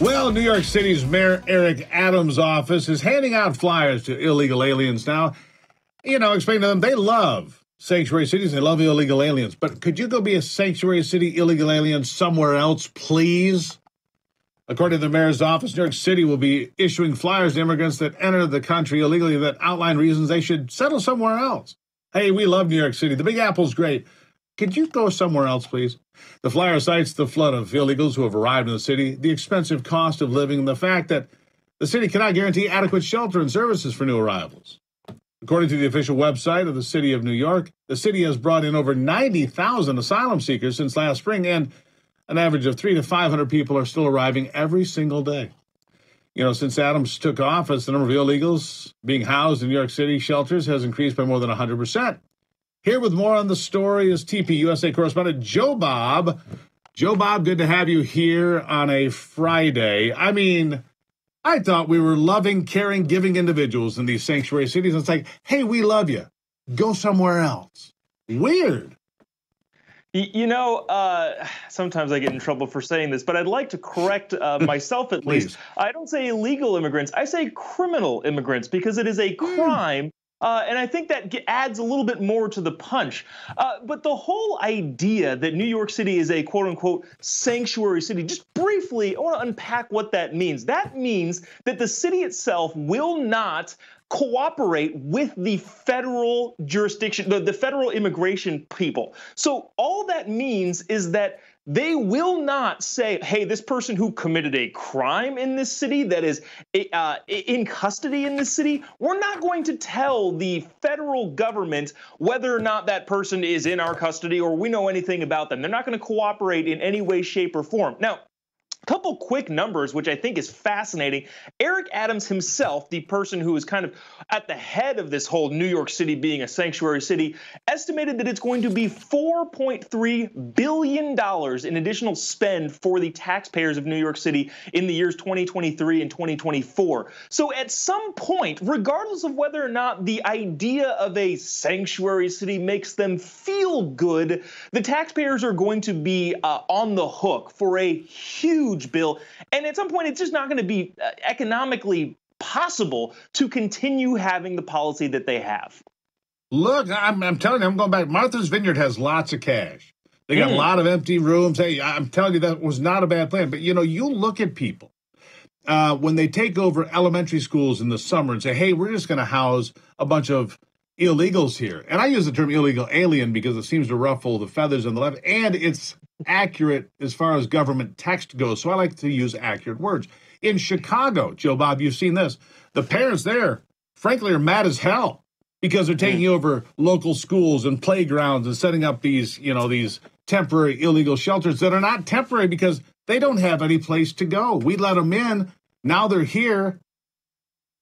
Well, New York City's Mayor Eric Adams' office is handing out flyers to illegal aliens now. You know, explain to them they love sanctuary cities, they love illegal aliens. But could you go be a sanctuary city illegal alien somewhere else, please? According to the mayor's office, New York City will be issuing flyers to immigrants that enter the country illegally that outline reasons they should settle somewhere else. Hey, we love New York City. The Big Apple's great. Could you go somewhere else, please? The flyer cites the flood of illegals who have arrived in the city, the expensive cost of living, and the fact that the city cannot guarantee adequate shelter and services for new arrivals. According to the official website of the City of New York, the city has brought in over 90,000 asylum seekers since last spring, and an average of three to 500 people are still arriving every single day. You know, since Adams took office, the number of illegals being housed in New York City shelters has increased by more than 100%. Here with more on the story is TP USA correspondent Joe Bob. Joe Bob, good to have you here on a Friday. I mean, I thought we were loving, caring, giving individuals in these sanctuary cities. It's like, hey, we love you. Go somewhere else. Weird. You know, uh, sometimes I get in trouble for saying this, but I'd like to correct uh, myself at least. I don't say illegal immigrants, I say criminal immigrants because it is a hmm. crime uh, and I think that adds a little bit more to the punch. Uh, but the whole idea that New York City is a quote unquote sanctuary city, just briefly, I want to unpack what that means. That means that the city itself will not cooperate with the federal jurisdiction, the, the federal immigration people. So all that means is that they will not say, hey, this person who committed a crime in this city that is uh, in custody in this city, we're not going to tell the federal government whether or not that person is in our custody or we know anything about them. They're not going to cooperate in any way, shape, or form. Now, a couple quick numbers, which I think is fascinating. Eric Adams himself, the person who is kind of at the head of this whole New York City being a sanctuary city, estimated that it's going to be $4.3 billion in additional spend for the taxpayers of New York City in the years 2023 and 2024. So at some point, regardless of whether or not the idea of a sanctuary city makes them feel good, the taxpayers are going to be uh, on the hook for a huge bill. And at some point, it's just not going to be uh, economically possible to continue having the policy that they have. Look, I'm, I'm telling you, I'm going back. Martha's Vineyard has lots of cash. They got mm. a lot of empty rooms. Hey, I'm telling you, that was not a bad plan. But you know, you look at people uh, when they take over elementary schools in the summer and say, "Hey, we're just going to house a bunch of illegals here," and I use the term illegal alien because it seems to ruffle the feathers on the left, and it's accurate as far as government text goes. So I like to use accurate words. In Chicago, Joe Bob, you've seen this. The parents there, frankly, are mad as hell because they're taking mm. over local schools and playgrounds and setting up these, you know, these temporary illegal shelters that are not temporary because they don't have any place to go. We let them in. Now they're here.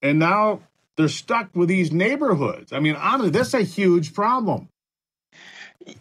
And now they're stuck with these neighborhoods. I mean, honestly, that's a huge problem.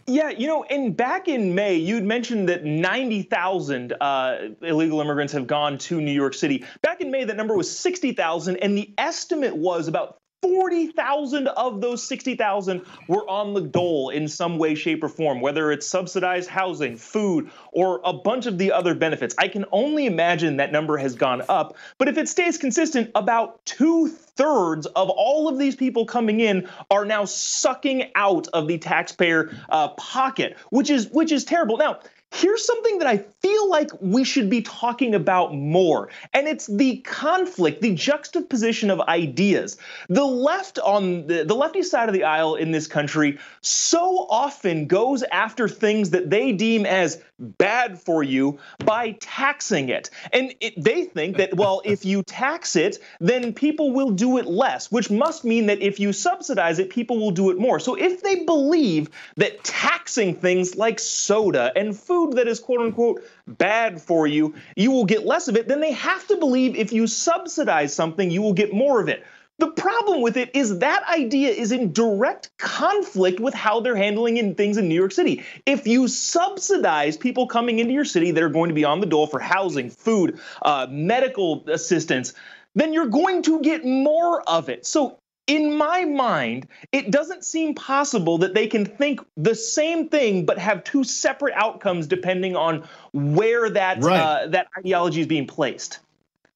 Yeah, you know, and back in May, you'd mentioned that 90,000 uh, illegal immigrants have gone to New York City. Back in May, that number was 60,000, and the estimate was about 40,000 of those 60,000 were on the dole in some way, shape, or form, whether it's subsidized housing, food, or a bunch of the other benefits. I can only imagine that number has gone up. But if it stays consistent, about two thirds of all of these people coming in are now sucking out of the taxpayer uh, pocket, which is which is terrible. Now, Here's something that I feel like we should be talking about more, and it's the conflict, the juxtaposition of ideas. The left on the, the lefty side of the aisle in this country so often goes after things that they deem as bad for you by taxing it. And it, they think that, well, if you tax it, then people will do it less, which must mean that if you subsidize it, people will do it more. So if they believe that taxing things like soda and food that is quote unquote bad for you, you will get less of it, then they have to believe if you subsidize something, you will get more of it. The problem with it is that idea is in direct conflict with how they're handling in things in New York City. If you subsidize people coming into your city that are going to be on the dole for housing, food, uh, medical assistance, then you're going to get more of it. So in my mind, it doesn't seem possible that they can think the same thing but have two separate outcomes depending on where that right. uh, that ideology is being placed.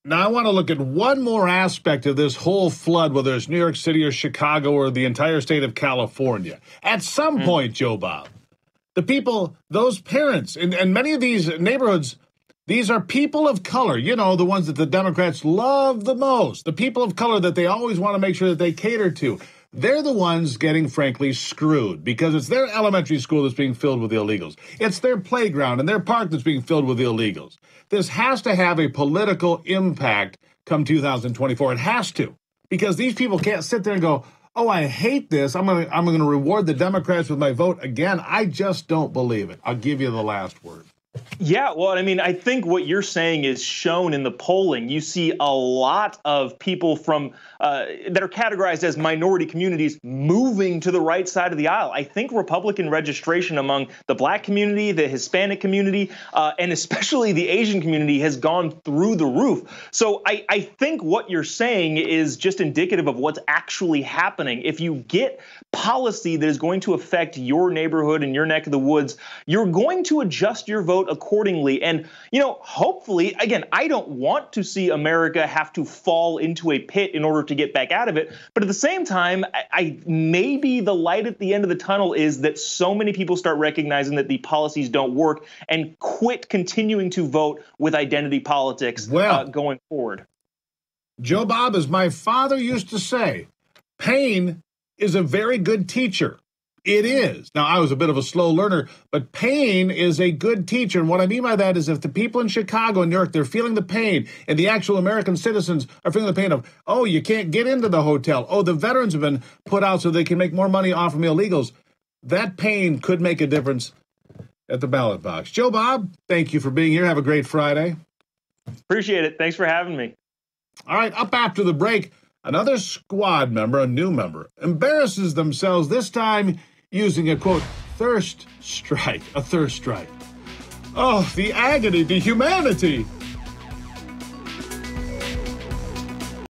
Now, I want to look at one more aspect of this whole flood, whether it's New York City or Chicago or the entire state of California. At some mm-hmm. point, Joe Bob, the people, those parents, and, and many of these neighborhoods, these are people of color, you know, the ones that the Democrats love the most, the people of color that they always want to make sure that they cater to. They're the ones getting, frankly, screwed because it's their elementary school that's being filled with illegals. It's their playground and their park that's being filled with illegals. This has to have a political impact come 2024. It has to because these people can't sit there and go, "Oh, I hate this. I'm going to I'm going to reward the Democrats with my vote again." I just don't believe it. I'll give you the last word. Yeah, well, I mean, I think what you're saying is shown in the polling. You see a lot of people from uh, that are categorized as minority communities moving to the right side of the aisle. I think Republican registration among the Black community, the Hispanic community, uh, and especially the Asian community has gone through the roof. So I, I think what you're saying is just indicative of what's actually happening. If you get policy that is going to affect your neighborhood and your neck of the woods, you're going to adjust your vote accordingly. And, you know, hopefully, again, I don't want to see America have to fall into a pit in order to get back out of it. But at the same time, I, I maybe the light at the end of the tunnel is that so many people start recognizing that the policies don't work and quit continuing to vote with identity politics well, uh, going forward. Joe Bob, as my father used to say, pain is a very good teacher. It is. Now, I was a bit of a slow learner, but pain is a good teacher. And what I mean by that is if the people in Chicago and New York, they're feeling the pain, and the actual American citizens are feeling the pain of, oh, you can't get into the hotel. Oh, the veterans have been put out so they can make more money off of illegals. That pain could make a difference at the ballot box. Joe Bob, thank you for being here. Have a great Friday. Appreciate it. Thanks for having me. All right, up after the break. Another squad member, a new member, embarrasses themselves, this time using a quote, thirst strike, a thirst strike. Oh, the agony, the humanity.